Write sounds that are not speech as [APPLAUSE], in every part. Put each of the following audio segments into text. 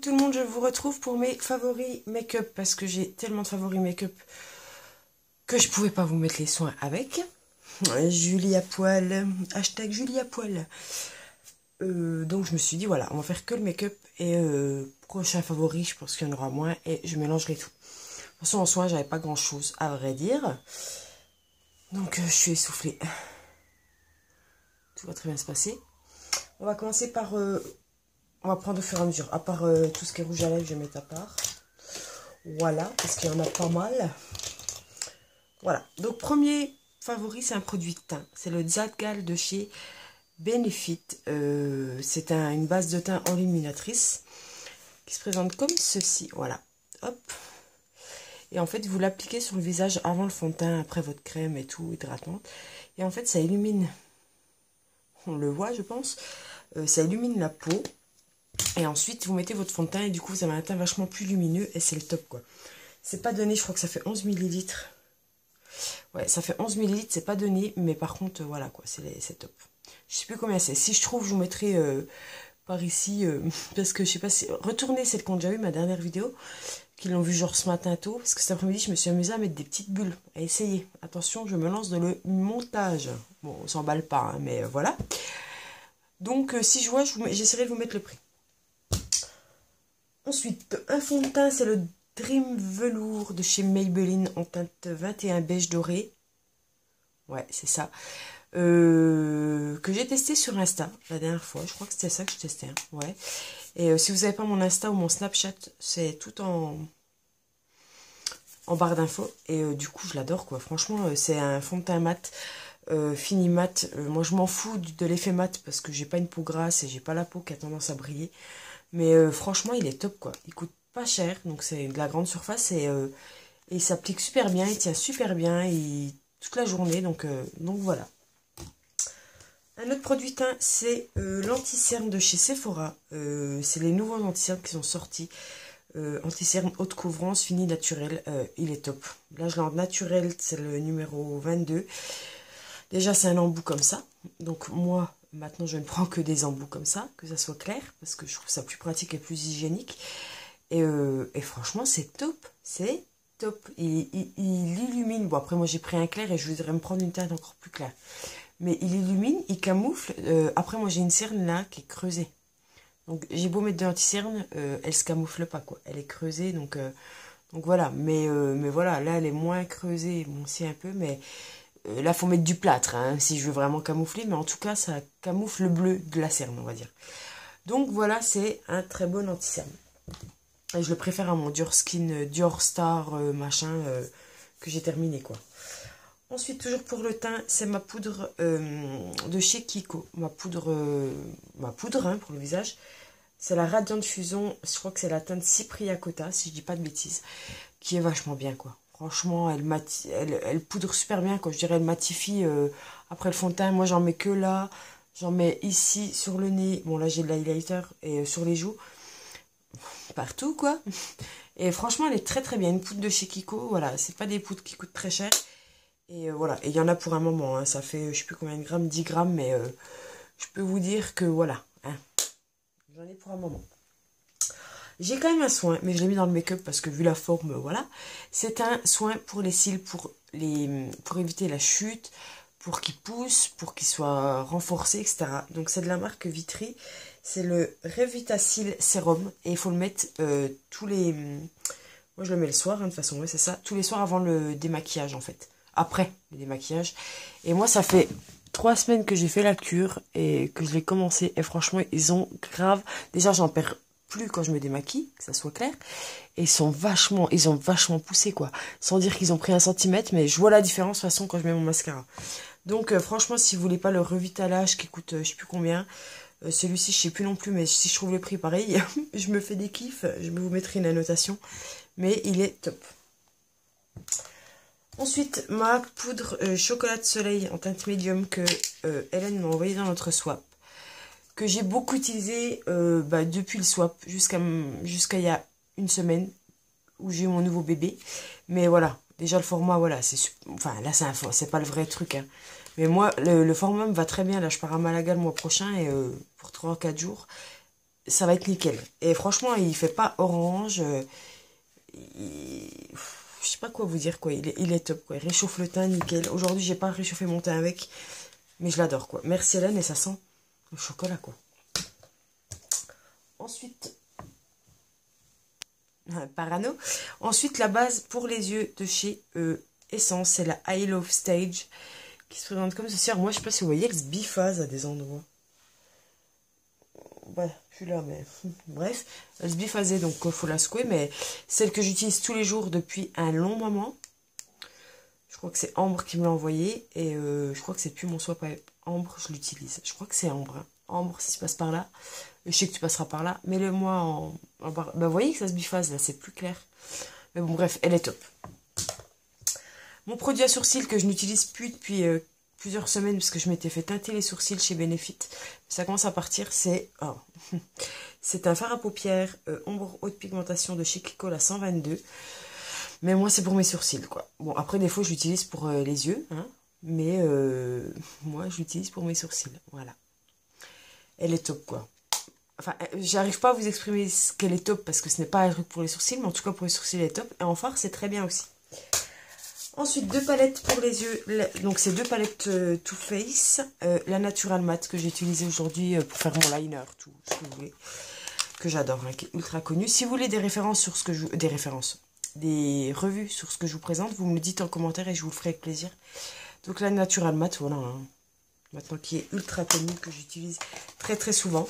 Tout le monde, je vous retrouve pour mes favoris make-up parce que j'ai tellement de favoris make-up que je pouvais pas vous mettre les soins avec. [LAUGHS] Julie à poil, hashtag Julie à poil. Euh, donc je me suis dit voilà, on va faire que le make-up et euh, prochain favori, je pense qu'il y en aura moins et je mélangerai tout. De toute façon en soins j'avais pas grand chose à vrai dire. Donc euh, je suis essoufflée. Tout va très bien se passer. On va commencer par on va prendre au fur et à mesure. À part euh, tout ce qui est rouge à lèvres, je vais mettre à part. Voilà, parce qu'il y en a pas mal. Voilà. Donc, premier favori, c'est un produit teint. C'est le Zadgal de chez Benefit. Euh, c'est une base de teint enluminatrice qui se présente comme ceci. Voilà. Hop. Et en fait, vous l'appliquez sur le visage avant le fond de teint, après votre crème et tout, hydratante. Et en fait, ça illumine. On le voit, je pense. Euh, ça illumine la peau. Et ensuite, vous mettez votre fond de teint et du coup, vous avez un teint vachement plus lumineux et c'est le top quoi. C'est pas donné, je crois que ça fait 11 millilitres. Ouais, ça fait 11 millilitres, c'est pas donné, mais par contre, euh, voilà quoi, c'est top. Je sais plus combien c'est. Si je trouve, je vous mettrai euh, par ici, euh, [LAUGHS] parce que je sais pas si... Retournez celle qu'on a déjà eu, ma dernière vidéo, qu'ils l'ont vu genre ce matin tôt, parce que cet après-midi, je me suis amusée à mettre des petites bulles, à essayer. Attention, je me lance dans le montage. Bon, on s'emballe pas, hein, mais voilà. Donc, si je vois, j'essaierai de vous mettre le prix. Ensuite, un fond de teint, c'est le Dream Velours de chez Maybelline en teinte 21 beige doré. Ouais, c'est ça. Euh, que j'ai testé sur Insta la dernière fois. Je crois que c'était ça que je testais. Hein. Ouais. Et euh, si vous n'avez pas mon Insta ou mon Snapchat, c'est tout en, barre d'infos. Et euh, du coup, je l'adore quoi. Franchement, c'est un fond de teint mat. fini mat, moi je m'en fous de l'effet mat parce que j'ai pas une peau grasse et j'ai pas la peau qui a tendance à briller. Mais euh, franchement, il est top quoi. Il coûte pas cher, donc c'est de la grande surface et, euh, il s'applique super bien, il tient super bien toute la journée. Donc, euh, donc voilà. Un autre produit teint, c'est l'anti-cerne de chez Sephora. c'est les nouveaux anti-cernes qui sont sortis. anti-cerne haute couvrance, fini naturel. il est top. Là, je l'ai en naturel, c'est le numéro 22. Déjà, c'est un embout comme ça. Donc moi, Maintenant, je ne prends que des embouts comme ça, que ça soit clair, parce que je trouve ça plus pratique et plus hygiénique. Et, euh, franchement, c'est top. C'est top. Il, illumine. Bon, après, moi, j'ai pris un clair et je voudrais me prendre une teinte encore plus claire. Mais il illumine, il camoufle. Euh, après, moi, j'ai une cerne là qui est creusée. Donc, j'ai beau mettre de l'anti-cerne, euh, elle se camoufle pas, quoi. Elle est creusée, donc, donc voilà. Mais, mais voilà, là, elle est moins creusée. Bon, si, un peu, mais euh, là, faut mettre du plâtre, hein, si je veux vraiment camoufler, mais en tout cas, ça camoufle le bleu de la cerne, on va dire. Donc voilà, c'est un très bon anti-cerne. Je le préfère à mon Dior Skin, euh, Dior Star, euh, machin, que j'ai terminé, quoi. Ensuite, toujours pour le teint, c'est ma poudre de chez Kiko. Ma poudre, ma poudre hein, pour le visage. C'est la Radiant Fusion, je crois que c'est la teinte Cypria Cota, si je dis pas de bêtises, qui est vachement bien, quoi. Franchement, elle, poudre super bien, quoi. Je dirais, elle matifie euh, après le fond de teint. Moi, j'en mets que là. J'en mets ici, sur le nez. Bon, là, j'ai de l'highlighter. Et euh, sur les joues. Partout, quoi. [LAUGHS] Et franchement, elle est très, très bien. Une poudre de chez Kiko. Voilà, c'est pas des poudres qui coûtent très cher. Et euh, voilà. Et il y en a pour un moment. Hein. Ça fait, je sais plus combien de grammes, 10 grammes. Mais je peux vous dire que voilà. Hein. J'en ai pour un moment. J'ai quand même un soin, mais je l'ai mis dans le make-up parce que vu la forme, voilà. C'est un soin pour les cils, pour, les, pour éviter la chute, pour qu'ils poussent, pour qu'ils soient renforcés, etc. Donc c'est de la marque Vitry. C'est le Revitacil Serum et il faut le mettre euh, tous les... Moi je le mets le soir, hein, de toute façon, ouais, c'est ça. Tous les soirs avant le démaquillage en fait. Après le démaquillage. Et moi ça fait trois semaines que j'ai fait la cure et que je l'ai commencé. Et franchement, ils ont grave... Déjà j'en perds quand je me démaquille, que ça soit clair. Et ils sont vachement, ils ont vachement poussé, quoi. Sans dire qu'ils ont pris un centimètre, mais je vois la différence, de toute façon, quand je mets mon mascara. Donc, euh, franchement, si vous voulez pas le revitalage qui coûte, euh, je sais plus combien, euh, celui-ci, je sais plus non plus, mais si je trouve le prix pareil, [LAUGHS] je me fais des kiffs, je vous mettrai une annotation. Mais il est top. Ensuite, ma poudre chocolat de soleil en teinte médium que Hélène m'a envoyé dans notre swap que j'ai beaucoup utilisé euh, bah, depuis le swap jusqu'à jusqu'à il y a une semaine où j'ai eu mon nouveau bébé. Mais voilà, déjà le format, voilà, c'est enfin là c'est pas le vrai truc. Hein. Mais moi, le, format me va très bien. Là, je pars à Malaga le mois prochain et euh, pour 3-4 jours. ça va être nickel. Et franchement, il fait pas orange. Il... Je sais pas quoi vous dire, quoi. Il est, il est top, quoi. Il réchauffe le teint, nickel. Aujourd'hui, j'ai pas réchauffé mon teint avec. Mais je l'adore, quoi. Merci Hélène, et ça sent chocolat, quoi. Ensuite, [LAUGHS] Parano. Ensuite, la base pour les yeux de chez euh, Essence, c'est la I Love Stage qui se présente comme ceci. Alors moi, je sais pas si vous voyez, elle se biphase à des endroits. Ouais, je suis là, mais [LAUGHS] bref, elle se biphasait, donc il faut la secouer. Mais celle que j'utilise tous les jours depuis un long moment. Je crois que c'est Ambre qui me l'a envoyé. Et euh, je crois que c'est plus mon swap Ambre, je l'utilise. Je crois que c'est Ambre. Hein. Ambre, si tu passes par là. Je sais que tu passeras par là. Mets-le moi en, Ben, vous voyez que ça se biphase là, c'est plus clair. Mais bon, bref, elle est top. Mon produit à sourcils que je n'utilise plus depuis euh, plusieurs semaines parce que je m'étais fait teinter les sourcils chez Benefit. Ça commence à partir, c'est oh. [LAUGHS] c'est un fard à paupières euh, ombre haute pigmentation de chez Kiko la 122. Mais moi, c'est pour mes sourcils, quoi. Bon, après, des fois, je l'utilise pour euh, les yeux, hein, mais moi, je l'utilise pour mes sourcils, voilà. Elle est top, quoi. Enfin, j'arrive pas à vous exprimer qu'elle est top parce que ce n'est pas un truc pour les sourcils, mais en tout cas pour les sourcils, elle est top. Et en fard, c'est très bien aussi. Ensuite, deux palettes pour les yeux. Donc, c'est deux palettes euh, Too Face. Euh, la Natural Matte que j'ai utilisée aujourd'hui euh, pour faire mon liner, tout ce que vous voulez. Que j'adore, hein, qui est ultra connu. Si vous voulez des références sur ce que je... Des références. Des revues sur ce que je vous présente, vous me dites en commentaire et je vous le ferai avec plaisir. Donc, la Natural Matte, voilà. Hein. maintenant qui est ultra connue, que j'utilise très très souvent.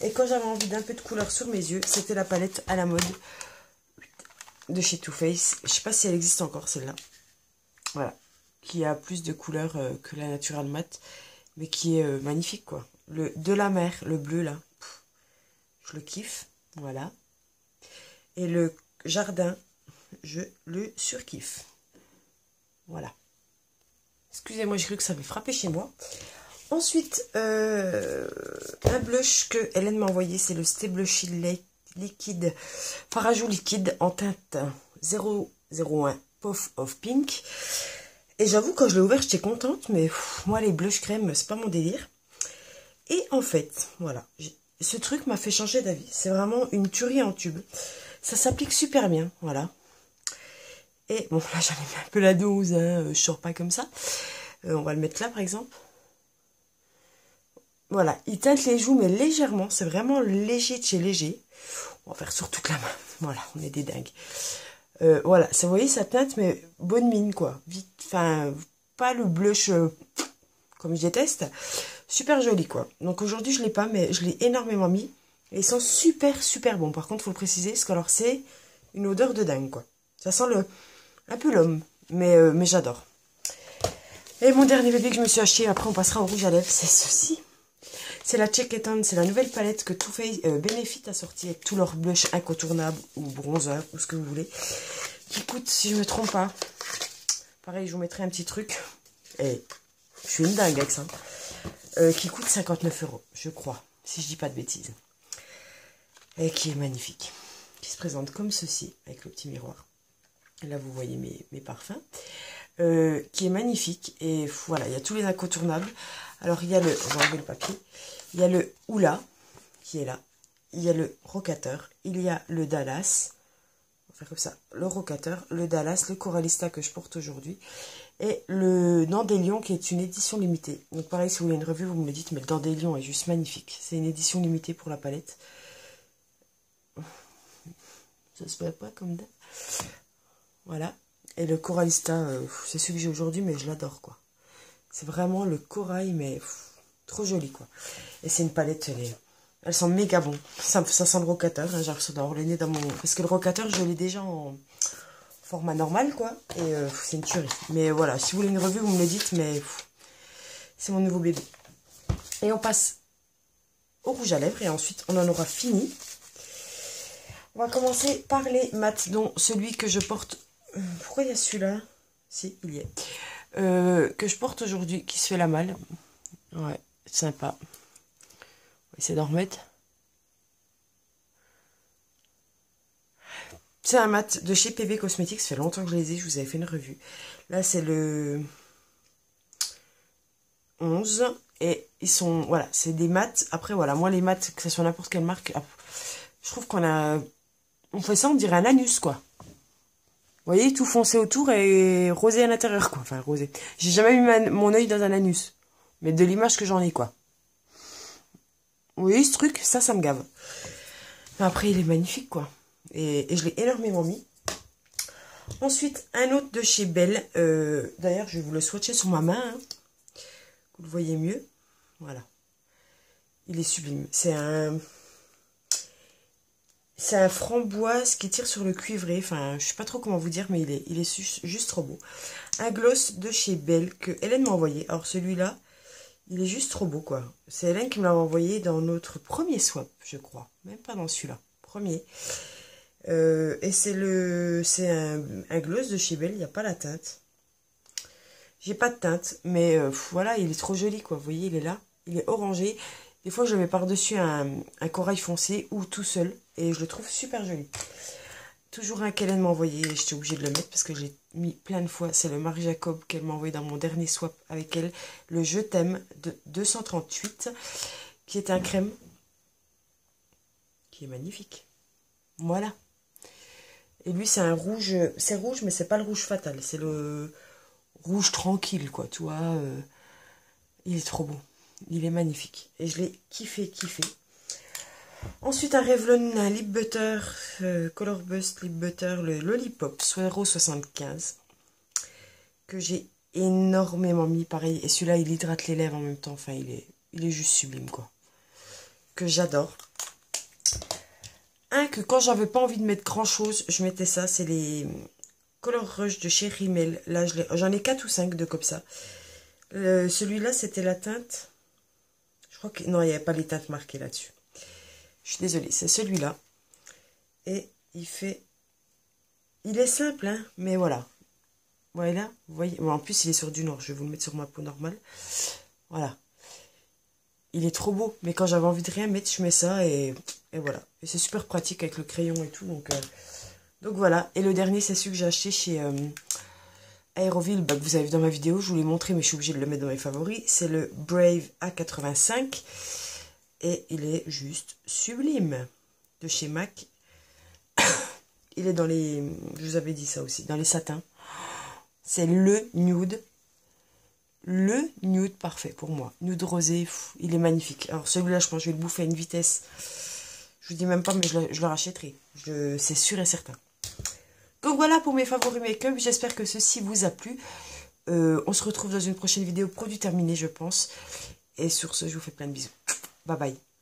Et quand j'avais envie d'un peu de couleur sur mes yeux, c'était la palette à la mode de chez Too Faced. Je sais pas si elle existe encore celle-là. Voilà. Qui a plus de couleurs euh, que la Natural Matte. Mais qui est euh, magnifique, quoi. Le de la mer, le bleu, là. je le kiffe. Voilà. Et le jardin, je le surkiffe. Voilà. Excusez-moi, j'ai cru que ça avait frappé chez moi. Ensuite, euh, un blush que Hélène m'a envoyé, c'est le Stay Blush liquide, Farajou liquide en teinte 001 Puff of Pink. Et j'avoue, quand je l'ai ouvert, j'étais contente, mais moi, les blush crème, c'est pas mon délire. Et en fait, voilà, ce truc m'a fait changer d'avis. C'est vraiment une tuerie en tube. Ça s'applique super bien, voilà. Bon, là, j'en ai mis un peu la dose, hein, je sors pas comme ça. Euh, on va le mettre là, par exemple. Voilà, il teinte les joues, mais légèrement. C'est vraiment léger de chez léger. On va faire sur toute la main. Voilà, on est des dingues. Euh, voilà, ça, vous voyez, ça teinte, mais bonne mine, quoi. Vite, enfin, pas le blush euh, comme je déteste. Super joli, quoi. Donc aujourd'hui, je l'ai pas, mais je l'ai énormément mis. Et ils sont super, super bons. Par contre, il faut le préciser, parce que alors, c'est une odeur de dingue, quoi. Ça sent le un peu l'homme, mais, euh, mais j'adore. Et mon dernier bébé que je me suis acheté, après on passera au rouge à lèvres, c'est ceci. C'est la Check c'est la nouvelle palette que Too Faced euh, Benefit a sorti avec tous leurs blushs incontournables ou bronzer ou ce que vous voulez. Qui coûte, si je ne me trompe pas, pareil, je vous mettrai un petit truc. Et je suis une dingue avec ça. Euh, qui coûte 59 euros, je crois, si je dis pas de bêtises. Et qui est magnifique. Qui se présente comme ceci, avec le petit miroir. Là, vous voyez mes, parfums. Euh, qui est magnifique. Et voilà, il y a tous les incontournables. Alors, il y a le... On va enlever le papier. Il y a le Oula, qui est là. Il y a le Rocateur. Il y a le Dallas. On va faire comme ça. Le Rocateur, le Dallas, le Coralista que je porte aujourd'hui. Et le Dandelion, qui est une édition limitée. Donc, pareil, si vous voulez une revue, vous me le dites. Mais le Dandelion est juste magnifique. C'est une édition limitée pour la palette. Ça se voit pas comme ça. Voilà. Et le Coralista, euh, c'est celui que j'ai aujourd'hui, mais je l'adore, quoi. C'est vraiment le corail, mais trop joli, quoi. Et c'est une palette, elle sont méga bon. Ça, sent le rocateur. Hein, J'ai le nez dans mon... Parce que le rocateur, je l'ai déjà en format normal, quoi. Et euh, c'est une tuerie. Mais voilà, si vous voulez une revue, vous me le dites, mais c'est mon nouveau bébé. Et on passe au rouge à lèvres. Et ensuite, on en aura fini. On va commencer par les mats, dont celui que je porte pourquoi il y a celui-là? Si, il y est. Euh, que je porte aujourd'hui, qui se fait la malle. Ouais, sympa. On va essayer d'en remettre. C'est un mat de chez PV Cosmetics. Ça fait longtemps que je les ai. Je vous avais fait une revue. Là, c'est le 11. Et ils sont, voilà, c'est des mats. Après, voilà, moi, les mats, que ce soit n'importe quelle marque, je trouve qu'on a... On fait ça, on dirait un anus, quoi. Vous voyez, tout foncé autour et rosé à l'intérieur, quoi. Enfin, rosé. J'ai jamais mis mon œil dans un anus. Mais de l'image que j'en ai, quoi. Vous voyez, ce truc, ça, ça me gave. Après, il est magnifique, quoi. Et, je l'ai énormément mis. Ensuite, un autre de chez Belle. Euh, d'ailleurs, je vais vous le swatcher sur ma main. Hein. Vous le voyez mieux. Voilà. Il est sublime. C'est un... C'est un framboise qui tire sur le cuivré. Enfin, je sais pas trop comment vous dire, mais il est, il est juste trop beau. Un gloss de chez Belle que Hélène m'a envoyé. Alors celui-là, il est juste trop beau, quoi. C'est Hélène qui me l'a envoyé dans notre premier swap, je crois. Même pas dans celui-là. Premier. Euh, et c'est le, c'est un, gloss de chez Belle. Il n'y a pas la teinte. J'ai pas de teinte, mais euh, voilà, il est trop joli, quoi. Vous voyez, il est là. Il est orangé. Des fois, je mets par-dessus un, corail foncé ou tout seul. Et je le trouve super joli. Toujours un qu'elle m'a envoyé. J'étais obligée de le mettre parce que j'ai mis plein de fois. C'est le Marie Jacob qu'elle m'a envoyé dans mon dernier swap avec elle. Le Je t'aime de 238. Qui est un crème. Qui est magnifique. Voilà. Et lui, c'est un rouge. C'est rouge, mais c'est pas le rouge fatal. C'est le rouge tranquille, quoi. Tu vois. Euh, il est trop beau. Il est magnifique. Et je l'ai kiffé, kiffé. Ensuite, un Revlon, Lip Butter, euh, Color Bust Lip Butter, le Lollipop, Swero 75. Que j'ai énormément mis, pareil. Et celui-là, il hydrate les lèvres en même temps. Enfin, il est, il juste sublime, quoi. Que j'adore. Un que quand j'avais pas envie de mettre grand chose, je mettais ça. C'est les Color Rush de chez Rimmel. Là, j'en ai 4 ou 5 de comme ça. Euh, celui-là, c'était la teinte non, il n'y avait pas les teintes marquées là-dessus. Je suis désolée, c'est celui-là. Et il fait... Il est simple, hein, mais voilà. Voilà, vous voyez. en plus, il est sur du noir. Je vais vous le mettre sur ma peau normale. Voilà. Il est trop beau. Mais quand j'avais envie de rien mettre, je mets ça et, voilà. Et c'est super pratique avec le crayon et tout. Donc, euh, donc voilà. Et le dernier, c'est celui que j'ai acheté chez... Euh, Aéroville, bah, que vous avez vu dans ma vidéo, je vous l'ai montré, mais je suis obligée de le mettre dans mes favoris. C'est le Brave A85. Et il est juste sublime. De chez MAC. [COUGHS] il est dans les... Je vous avais dit ça aussi. Dans les satins. C'est le nude. Le nude parfait pour moi. Nude rosé, il est magnifique. Alors celui-là, je pense que je vais le bouffer à une vitesse. Je vous dis même pas, mais je le rachèterai. C'est sûr et certain. Donc voilà pour mes favoris make-up. J'espère que ceci vous a plu. Euh, on se retrouve dans une prochaine vidéo produit terminé, je pense. Et sur ce, je vous fais plein de bisous. Bye bye.